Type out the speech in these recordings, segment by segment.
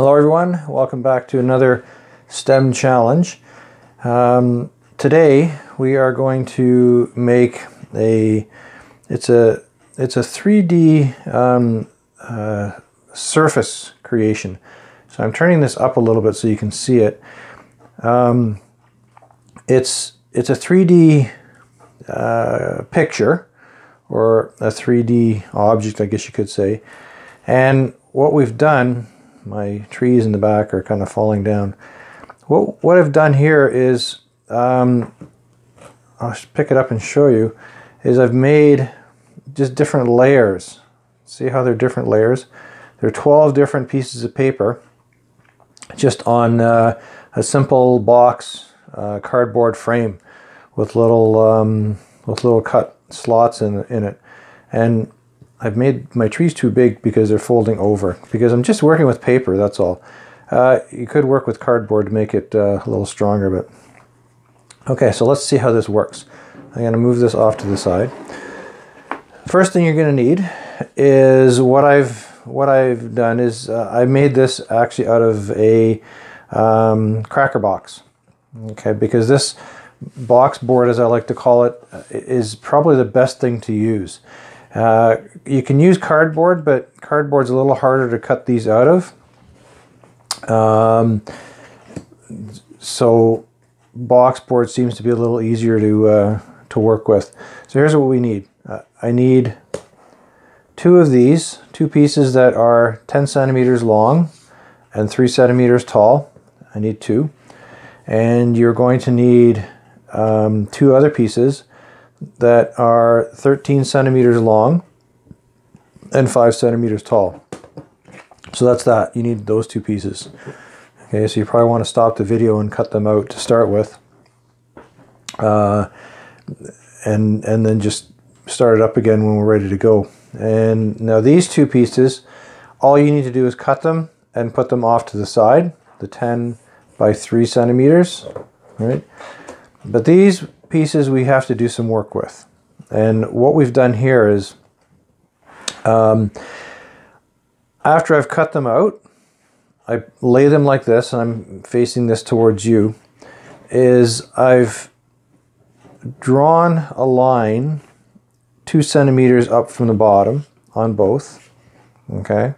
Hello everyone, welcome back to another STEM challenge. Um, today we are going to make a, it's a, it's a 3D um, uh, surface creation. So I'm turning this up a little bit so you can see it. Um, it's, it's a 3D uh, picture or a 3D object, I guess you could say. And what we've done my trees in the back are kind of falling down. What, what I've done here is, um, I'll pick it up and show you, is I've made just different layers. See how they're different layers? There are 12 different pieces of paper just on uh, a simple box uh, cardboard frame with little um, with little cut slots in, in it. And I've made my trees too big because they're folding over. Because I'm just working with paper, that's all. Uh, you could work with cardboard to make it uh, a little stronger, but... Okay, so let's see how this works. I'm going to move this off to the side. First thing you're going to need is what I've what I've done is uh, I made this actually out of a um, cracker box. Okay, because this box board, as I like to call it, is probably the best thing to use. Uh, you can use cardboard, but cardboard's a little harder to cut these out of. Um, so box board seems to be a little easier to uh, to work with. So here's what we need. Uh, I need two of these, two pieces that are 10 centimeters long and 3 centimeters tall. I need two. And you're going to need um, two other pieces that are 13 centimeters long and 5 centimeters tall. So that's that. You need those two pieces. Okay, so you probably want to stop the video and cut them out to start with. Uh, and, and then just start it up again when we're ready to go. And now these two pieces, all you need to do is cut them and put them off to the side, the 10 by 3 centimeters, right? But these pieces we have to do some work with. And what we've done here is, um, after I've cut them out, I lay them like this, and I'm facing this towards you, is I've drawn a line two centimeters up from the bottom on both, okay?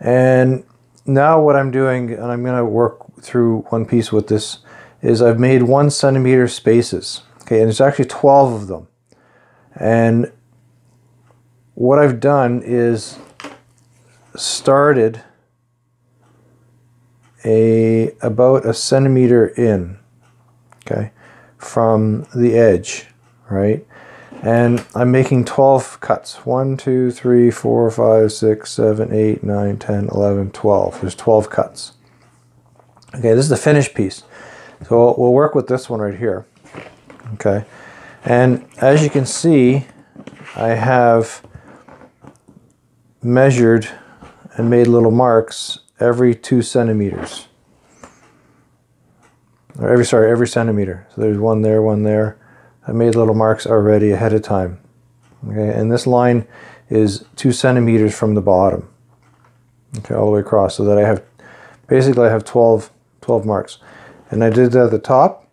And now what I'm doing, and I'm gonna work through one piece with this, is I've made one centimeter spaces. Okay, and there's actually 12 of them. And what I've done is started a about a centimeter in, okay, from the edge, right? And I'm making 12 cuts. 1, 2, 3, 4, 5, 6, 7, 8, 9, 10, 11, 12. There's 12 cuts. Okay, this is the finished piece. So we'll work with this one right here. Okay. And as you can see, I have measured and made little marks every two centimeters. Or every, sorry, every centimeter. So there's one there, one there. I made little marks already ahead of time. Okay, and this line is two centimeters from the bottom. Okay, all the way across so that I have, basically I have 12, 12 marks. And I did that at the top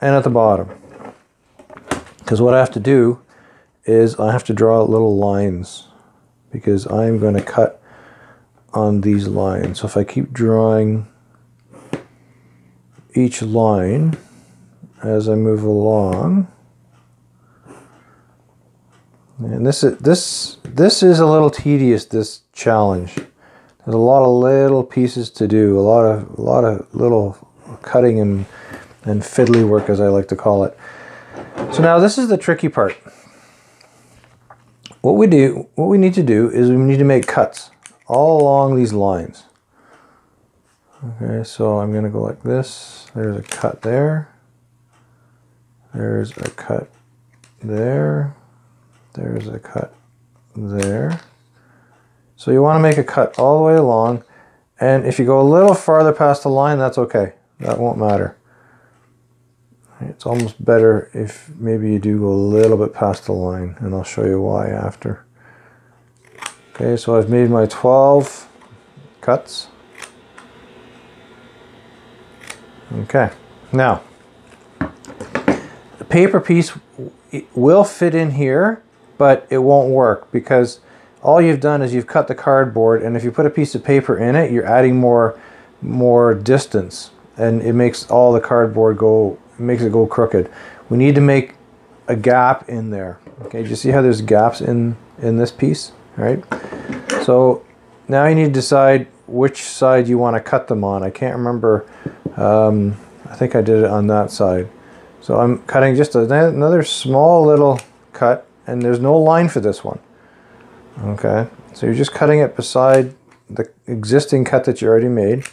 and at the bottom. Because what I have to do is I have to draw little lines because I'm going to cut on these lines. So if I keep drawing each line as I move along, and this is this this is a little tedious. This challenge. There's a lot of little pieces to do. A lot of a lot of little cutting and, and fiddly work, as I like to call it. So now this is the tricky part. What we do, what we need to do is we need to make cuts all along these lines. Okay, so I'm going to go like this. There's a cut there. There's a cut there. There's a cut there. So you want to make a cut all the way along. And if you go a little farther past the line, that's okay that won't matter. It's almost better if maybe you do go a little bit past the line and I'll show you why after. Okay, so I've made my 12 cuts Okay, now the paper piece will fit in here, but it won't work because all you've done is you've cut the cardboard and if you put a piece of paper in it, you're adding more more distance and it makes all the cardboard go makes it go crooked. We need to make a gap in there. Okay, do you see how there's gaps in in this piece? All right. So now you need to decide which side you want to cut them on. I can't remember. Um, I think I did it on that side. So I'm cutting just another small little cut and there's no line for this one. Okay, so you're just cutting it beside the existing cut that you already made.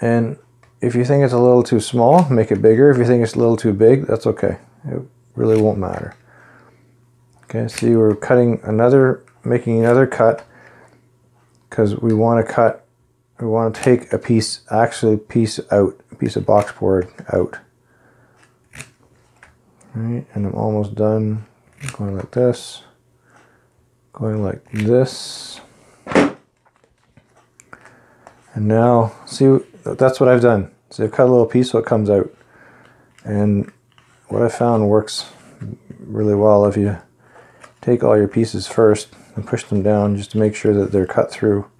And if you think it's a little too small, make it bigger. If you think it's a little too big, that's okay. It really won't matter. Okay, see we're cutting another, making another cut because we want to cut, we want to take a piece, actually piece out, a piece of box board out. All right, and I'm almost done going like this going like this. And now, see, that's what I've done. So I've cut a little piece so it comes out. And what I found works really well if you take all your pieces first and push them down just to make sure that they're cut through.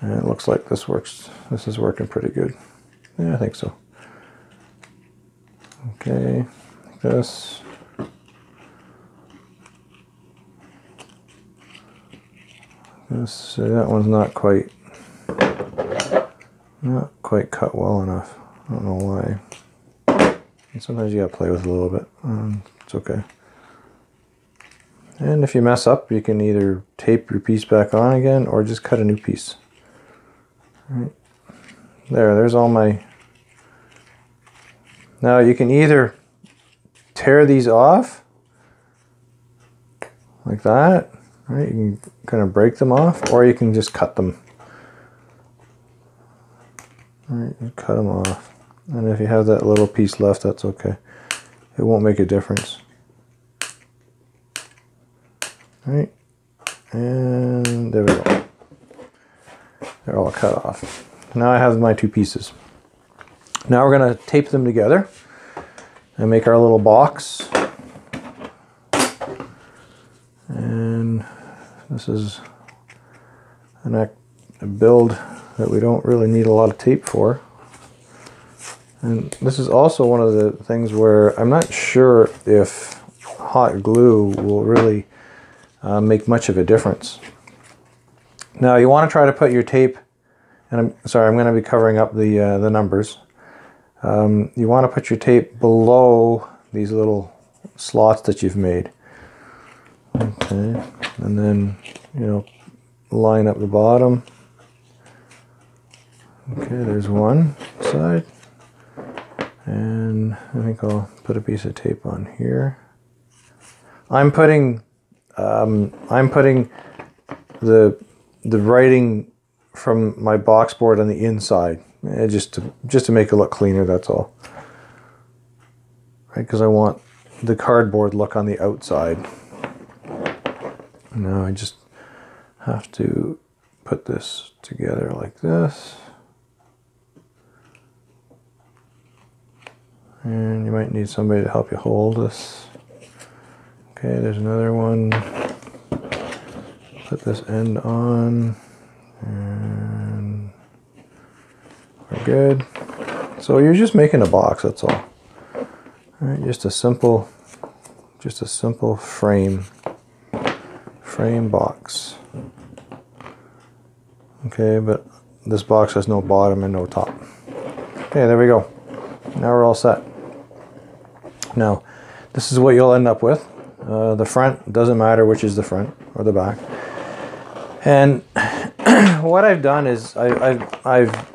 And it looks like this works. This is working pretty good. Yeah, I think so. Okay, like this. So that one's not quite, not quite cut well enough. I don't know why. And sometimes you gotta play with it a little bit. Um, it's okay. And if you mess up, you can either tape your piece back on again or just cut a new piece. Right. There, there's all my... Now you can either tear these off like that Right, you can kind of break them off or you can just cut them. Right, cut them off. And if you have that little piece left, that's okay. It won't make a difference. Right, and there we go. They're all cut off. Now I have my two pieces. Now we're going to tape them together and make our little box. And this is an act, a build that we don't really need a lot of tape for. And this is also one of the things where I'm not sure if hot glue will really uh, make much of a difference. Now you want to try to put your tape, and I'm sorry, I'm going to be covering up the, uh, the numbers. Um, you want to put your tape below these little slots that you've made. Okay, and then, you know, line up the bottom. Okay, there's one side. And I think I'll put a piece of tape on here. I'm putting, um, I'm putting the, the writing from my box board on the inside, eh, just to, just to make it look cleaner, that's all. Right, because I want the cardboard look on the outside. Now I just have to put this together like this. And you might need somebody to help you hold this. Okay, there's another one. Put this end on. And we're good. So you're just making a box, that's all. All right, just a simple, just a simple frame frame box. Okay, but this box has no bottom and no top. Okay, there we go. Now we're all set. Now, this is what you'll end up with. Uh, the front, doesn't matter which is the front or the back. And what I've done is I, I've, I've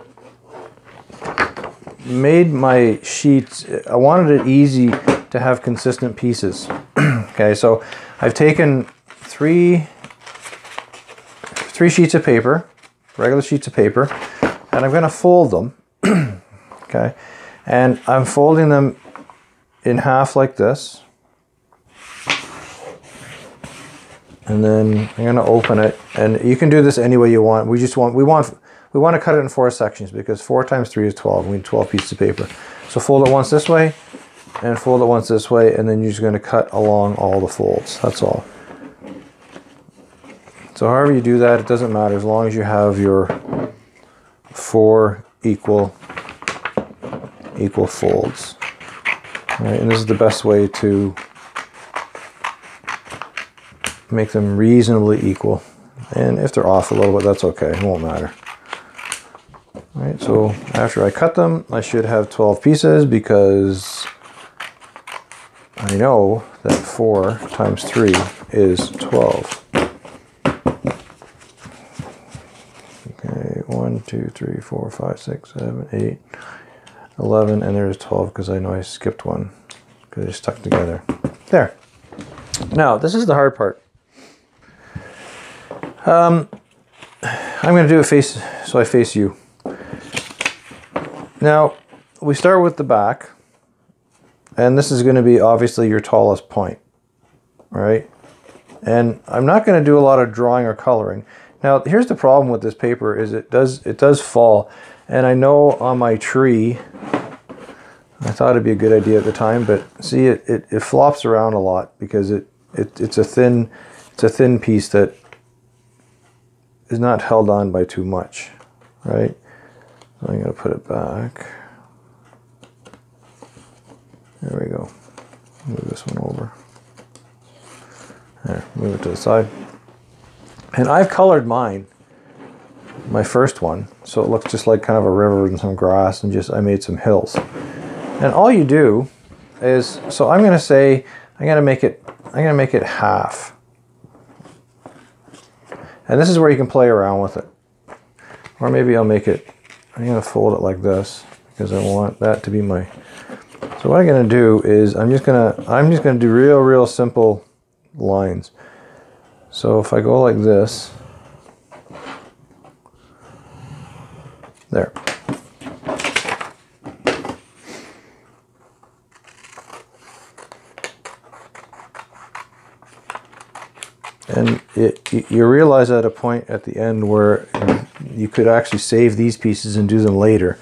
made my sheets, I wanted it easy to have consistent pieces. okay, so I've taken three, three sheets of paper, regular sheets of paper, and I'm going to fold them. okay, and I'm folding them in half like this. And then I'm to open it, and you can do this any way you want. We just want we want we want to cut it in four sections because four times three is 12. We need 12 pieces of paper. So fold it once this way and fold it once this way and then you're just going to cut along all the folds. That's all. So however you do that, it doesn't matter as long as you have your four equal equal folds. Right, and this is the best way to make them reasonably equal. And if they're off a little bit, that's okay, it won't matter. All right, so after I cut them, I should have 12 pieces because I know that 4 times 3 is 12. Okay, 1, 2, 3, 4, 5, 6, 7, 8, 11, and there's 12 because I know I skipped one because they're stuck together. There. Now, this is the hard part. Um, I'm going to do a face, so I face you. Now, we start with the back, and this is going to be obviously your tallest point, right? And I'm not going to do a lot of drawing or coloring. Now, here's the problem with this paper is it does it does fall, and I know on my tree, I thought it'd be a good idea at the time, but see it, it, it flops around a lot because it, it it's a thin it's a thin piece that is not held on by too much, right? So I'm to put it back. There we go. Move this one over. There, move it to the side. And I've colored mine, my first one, so it looks just like kind of a river and some grass and just I made some hills. And all you do is, so I'm going to say, I'm to make it, I'm to make it half. And this is where you can play around with it. Or maybe I'll make it, I'm to fold it like this because I want that to be my, so what I'm going to do is I'm just going to, I'm just going to do real, real simple lines. So if I go like this, there. And it, you realize at a point at the end where you could actually save these pieces and do them later.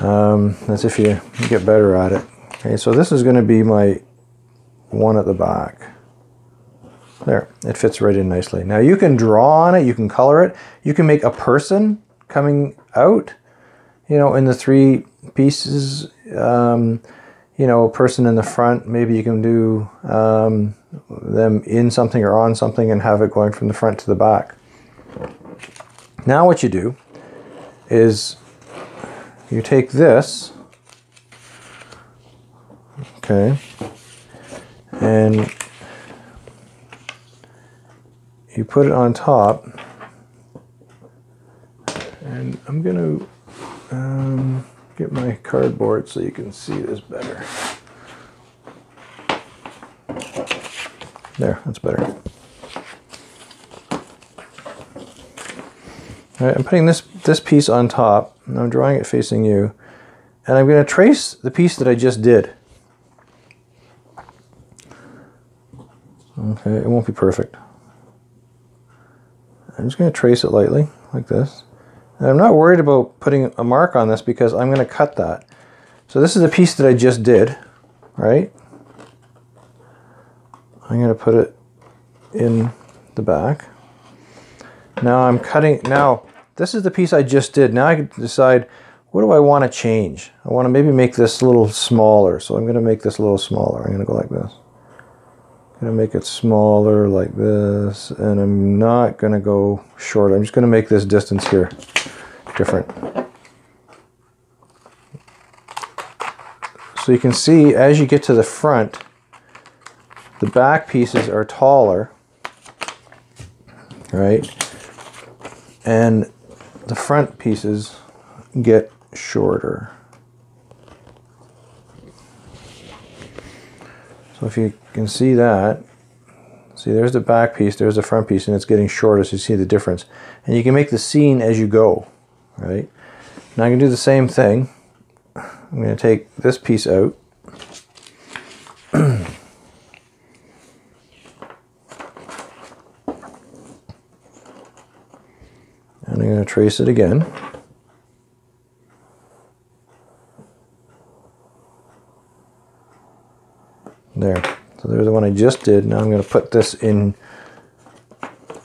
Um, that's if you get better at it. Okay, so this is going to be my one at the back. There, it fits right in nicely. Now you can draw on it, you can color it, you can make a person coming out, you know, in the three pieces. Um, you know, a person in the front, maybe you can do um, them in something or on something and have it going from the front to the back. Now what you do is you take this, okay, and you put it on top, and I'm going to um, get my cardboard so you can see this better. There, that's better. All right, I'm putting this, this piece on top, and I'm drawing it facing you, and I'm going to trace the piece that I just did. Okay, it won't be perfect. I'm just going to trace it lightly, like this. And I'm not worried about putting a mark on this because I'm going to cut that. So this is the piece that I just did, right? I'm going to put it in the back. Now I'm cutting, now this is the piece I just did. Now I can decide what do I want to change? I want to maybe make this a little smaller. So I'm going to make this a little smaller. I'm going to go like this. Going to make it smaller like this. And I'm not going to go short. I'm just going to make this distance here different. So you can see as you get to the front, the back pieces are taller, right? And the front pieces get shorter. So if you can see that, see there's the back piece, there's the front piece, and it's getting shorter so you see the difference. And you can make the scene as you go right? Now I can do the same thing. I'm going to take this piece out. and I'm going to trace it again. There. So there's the one I just did. Now I'm going to put this in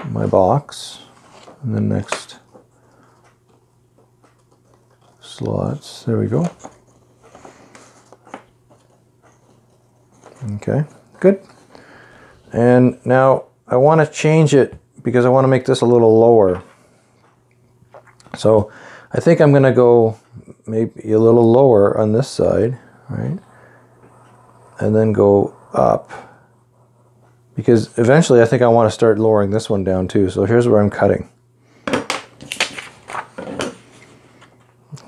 my box. And the next slots. There we go. Okay, good. And now I want to change it because I want to make this a little lower. So I think I'm going to go maybe a little lower on this side, right? And then go up. Because eventually I think I want to start lowering this one down too. So here's where I'm cutting.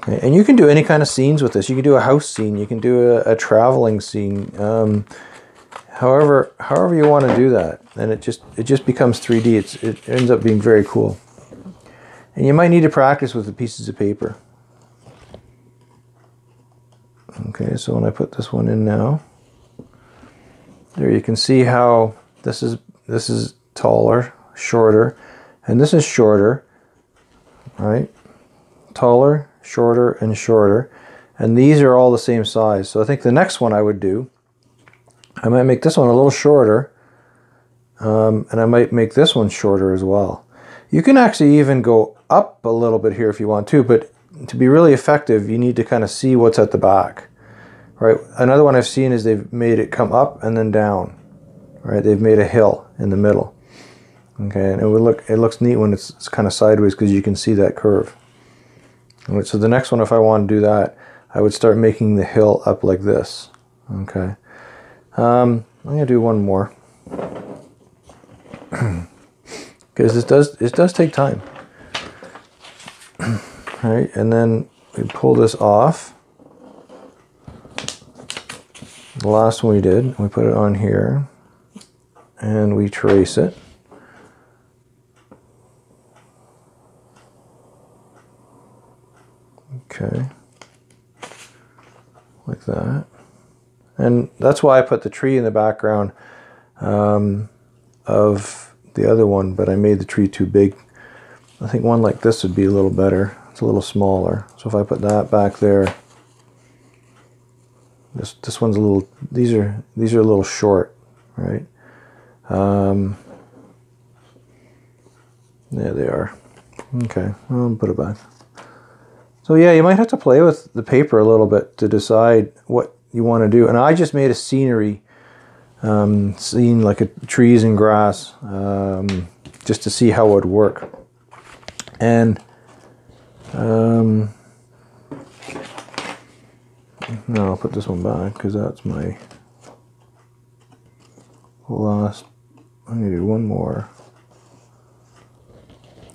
Okay, and you can do any kind of scenes with this. You can do a house scene. You can do a, a traveling scene. Um, however, however you want to do that, and it just it just becomes 3D. It's, it ends up being very cool. And you might need to practice with the pieces of paper. Okay, so when I put this one in now, there you can see how this is this is taller, shorter, and this is shorter, right? Taller, shorter, and shorter. And these are all the same size. So I think the next one I would do, I might make this one a little shorter, um, and I might make this one shorter as well. You can actually even go up a little bit here if you want to, but to be really effective, you need to kind of see what's at the back. Right. Another one I've seen is they've made it come up and then down. Right. They've made a hill in the middle. Okay, and it would look it looks neat when it's, it's kind of sideways because you can see that curve. Right, so the next one, if I want to do that, I would start making the hill up like this. Okay, um, I'm gonna do one more because this does it does take time. right, and then we pull this off. The last one we did, we put it on here, and we trace it. Okay, like that. And that's why I put the tree in the background um, of the other one, but I made the tree too big. I think one like this would be a little better. It's a little smaller. So if I put that back there, this this one's a little. These are these are a little short, right? Um, there they are. Okay, I'll put it back. So yeah, you might have to play with the paper a little bit to decide what you want to do. And I just made a scenery um, scene like a trees and grass um, just to see how it would work. And um, no, I'll put this one back because that's my last. I'm gonna do one more.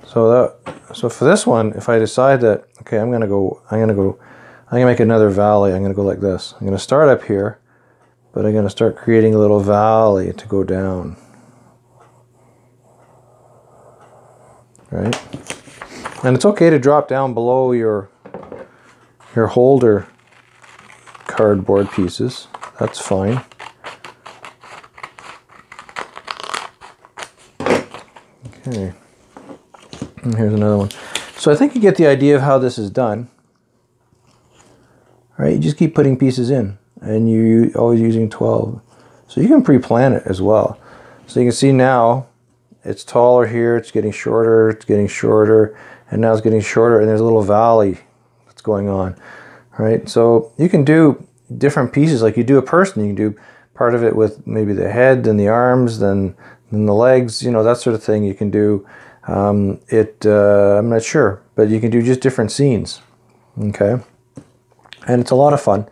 So that so for this one, if I decide that okay, I'm gonna go, I'm gonna go, I'm gonna make another valley. I'm gonna go like this. I'm gonna start up here, but I'm gonna start creating a little valley to go down. Right, and it's okay to drop down below your your holder cardboard pieces. That's fine. Okay. And here's another one. So I think you get the idea of how this is done. All right, you just keep putting pieces in and you're always using 12. So you can pre-plan it as well. So you can see now it's taller here, it's getting shorter, it's getting shorter, and now it's getting shorter and there's a little valley that's going on. All right, so you can do different pieces like you do a person. You can do part of it with maybe the head and the arms, then, then the legs, you know, that sort of thing you can do. Um, it uh, I'm not sure, but you can do just different scenes. Okay, and it's a lot of fun.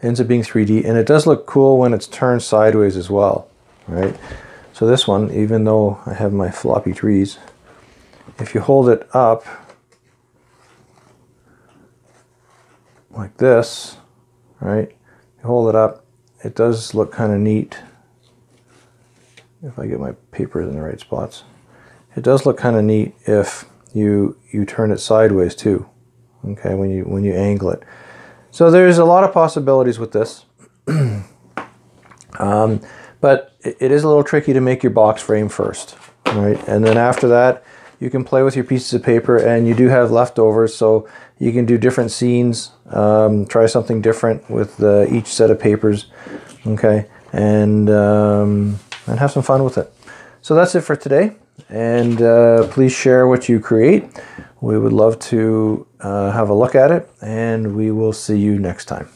It ends up being 3D, and it does look cool when it's turned sideways as well. Right. So this one, even though I have my floppy trees, if you hold it up like this, right? You hold it up, it does look kind of neat. If I get my papers in the right spots. It does look kind of neat if you you turn it sideways too. Okay, when you when you angle it. So there's a lot of possibilities with this. um, but it, is a little tricky to make your box frame first, right? And then after that, you can play with your pieces of paper and you do have leftovers so you can do different scenes um, try something different with uh, each set of papers okay and um, and have some fun with it. So that's it for today. And uh, please share what you create. We would love to uh, have a look at it, and we will see you next time.